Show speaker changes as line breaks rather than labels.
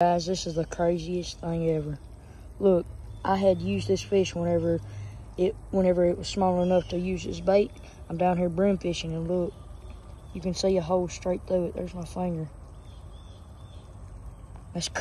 Guys, this is the craziest thing ever. Look, I had used this fish whenever it whenever it was small enough to use as bait. I'm down here brim fishing and look, you can see a hole straight through it. There's my finger. That's